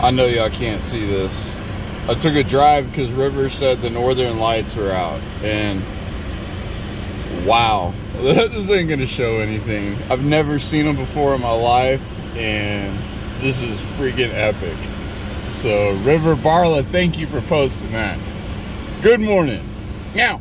I know y'all can't see this. I took a drive because River said the northern lights were out, and wow, this ain't gonna show anything. I've never seen them before in my life, and this is freaking epic. So, River Barla, thank you for posting that. Good morning. Now.